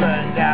Burn down.